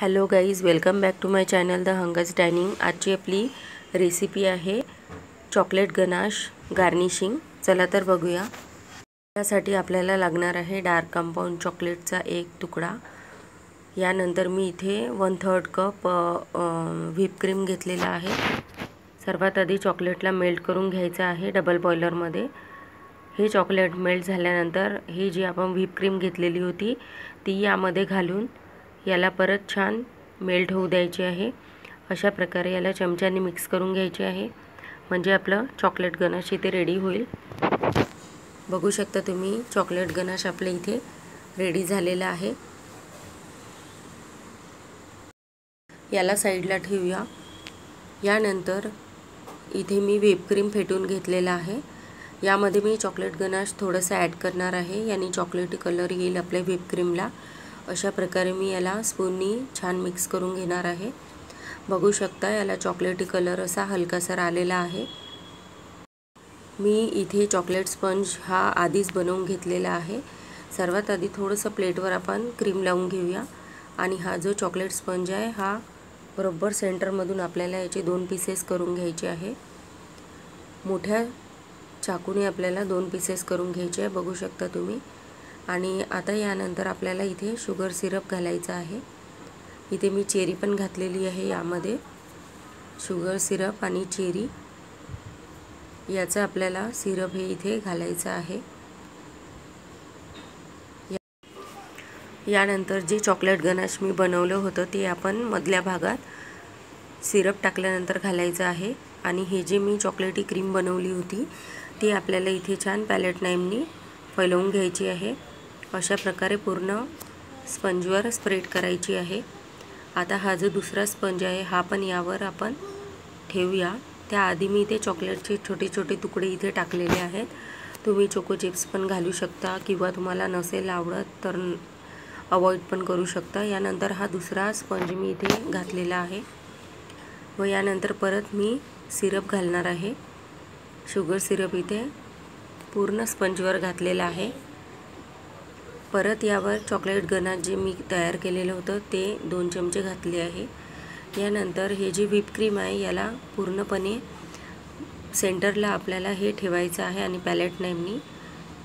Hello guys welcome back to my channel the हंगज dining आजची आपली recipe आहे chocolate ganache garnishing चला तर बघूया. त्यासाठी आपल्याला लागणार आहे डार्क कंपाऊंड चॉकलेटचा एक तुकडा. यानंतर मी इथे one third cup whip cream घेतलेला आहे. सर्वात आधी चॉकलेटला मेल्ट करून घ्यायचं आहे डबल बॉयलरमध्ये हे चॉकलेट मेल्ट झाल्यानंतर ही जी आपण व्हीप क्रीम घेतलेली होती ती यामध्ये घालून याला परत छान मेल्ट होऊ द्यायची आहे. अशा प्रकारे याला चमच्याने मिक्स करून घ्यायचे आहे. म्हणजे आपलं चॉकलेट गनाश इथे रेडी होईल. बघू शकता तुम्ही चॉकलेट गनाश आपल्या इथे रेडी झालेला आहे. याला साईडला ठेवूया. यानंतर इथे मी व्हिपक्रीम फेटून घेतलेला आहे. यामध्ये मी चॉकलेट गनाश थोडंसं ॲड करणार आहे. याने चॉकलेटी कलर येईल आपल्या व्हिपक्रीमला अशा प्रकारे मी याला स्पूननी छान मिक्स करून घेणार आहे. बघू शकता याला चॉकलेटी कलर असा हलकासर आलेला आहे. मी इथे चॉकलेट स्पंज हा आधीच बनवून घेतलेला आहे. सर्वात आधी थोडंसं प्लेटवर आपण क्रीम लावून घेऊया. आणि हा जो चॉकलेट स्पंज आहे हा बरोबर सेंटरमधून आपल्याला याचे दोन पीसेस करून घ्यायचे आहे. मोठ्या चाकूने आपल्याला दोन पीसेस करून घ्यायचे आहे. बघू शकता तुम्ही. आणि आता यानंतर आपल्याला इथे शुगर सिरप घालायचं आहे. इथे मी चेरी पण घातलेली आहे यामध्ये. शुगर सिरप आणि चेरी. याचं आपल्याला सिरप हे इथे घालायचं आहे. यानंतर जे चॉकलेट गनाश मी बनवलं होतं ते आपण मधल्या भागात सिरप टाकल्यानंतर घालायचं आहे. आणि हे जे मी चॉकलेटी क्रीम बनवली होती ती आपल्याला इथे छान पॅलेट नाईमनी फैलवून घ्यायची आहे. अशा प्रकारे पूर्ण स्पंजवर स्प्रेड करायची आहे. आता हा जो दुसरा स्पंज आहे हा पण यावर आपण ठेवूया. त्याआधी मी इथे चॉकलेटचे छोटे छोटे तुकडे इथे टाकलेले आहेत. तुम्ही चोको चिप्स पण घालू शकता किंवा तुम्हाला नसेल आवडत तर अवॉइड पण करू शकता. यानंतर हा दुसरा स्पंज मी इथे घातलेला आहे. व यानंतर परत मी सिरप घालणार आहे. शुगर सिरप इथे पूर्ण स्पंजवर घातलेला आहे. परत यावर चॉकलेट गनात जे मी तयार केलेलं होतं ते दोन चमचे घातले आहे. यानंतर हे जे व्हिपक्रीम आहे याला पूर्णपणे सेंटरला आपल्याला हे ठेवायचं आहे आणि पॅलेट नाईमनी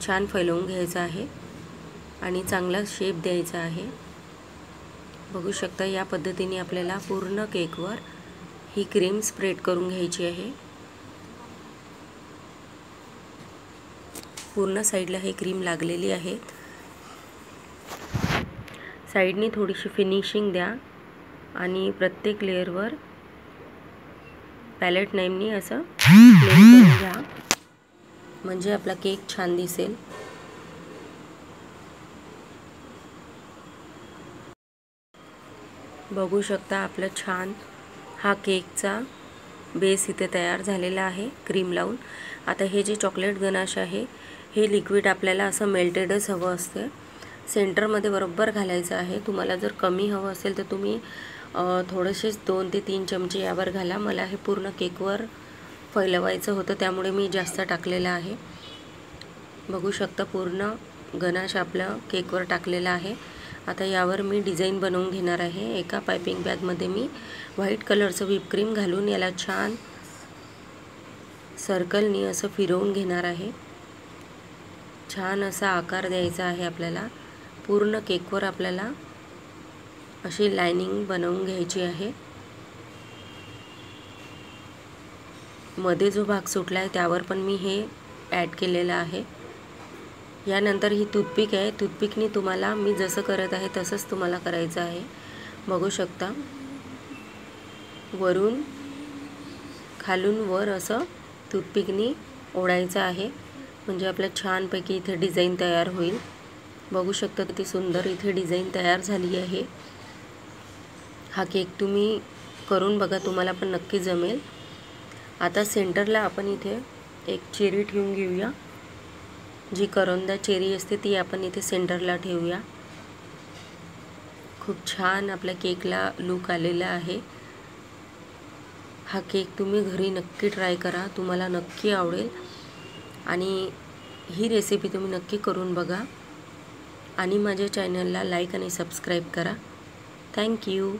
छान फैलवून घ्यायचं आहे आणि चांगला शेप द्यायचा आहे. बघू शकता या पद्धतीने आपल्याला पूर्ण केकवर ही क्रीम स्प्रेड करून घ्यायची आहे. पूर्ण साईडला हे क्रीम लागलेली आहे साईडनी थोडीशी फिनिशिंग द्या आणि प्रत्येक लेअरवर पॅलेट नेमनी असं करून घ्या. म्हणजे आपला केक छान दिसेल. बघू शकता आपलं छान हा केकचा बेस इथे तयार झालेला आहे क्रीम लावून. आता हे जे चॉकलेट गनाश आहे हे लिक्विड आपल्याला असं मेल्टेडच हवं असते. सेंटरमध्ये बरोबर घालायचं आहे. तुम्हाला जर कमी हवं असेल तर तुम्ही थोडेसेच दोन ते तीन चमचे यावर घाला. मला हे पूर्ण केकवर फैलवायचं होतं त्यामुळे मी जास्त टाकलेलं आहे. बघू शकता पूर्ण गनाश आपलं केकवर टाकलेला आहे. आता यावर मी डिझाईन बनवून घेणार आहे. एका पायपिंग बॅगमध्ये मी व्हाईट कलरचं व्हिपक्रीम घालून याला छान सर्कलनी असं फिरवून घेणार आहे. छान असा आकार द्यायचा आहे आपल्याला. पूर्ण केकवर आपल्याला अशी लायनिंग बनवून घ्यायची आहे. मध्ये जो भाग सुटला आहे त्यावर पण मी हे ॲड केलेलं आहे. यानंतर ही टूथपिक आहे. टूथपिकनी तुम्हाला मी जसं करत आहे तसंच तुम्हाला करायचं आहे. बघू शकता. वरून खालून वर असं टूथपिकनी ओढायचं आहे. म्हणजे आपल्या छानपैकी इथे डिझाईन तयार होईल. बघू शकता किती सुंदर इथे डिझाईन तयार झाली आहे. हा केक तुम्ही करून बघा तुम्हाला पण नक्की जमेल. आता सेंटरला आपण इथे एक चेरी ठेवून घेऊया. जी करंदा चेरी असते ती आपण इथे सेंटरला ठेवूया. खूप छान आपल्या केकला लूक आलेला आहे. हा केक तुम्ही घरी नक्की ट्राय करा तुम्हाला नक्की आवडेल. आणि ही रेसिपी तुम्ही नक्की करून बघा. आणि माझ्या चॅनलला लाईक आणि सबस्क्राईब करा. थँक्यू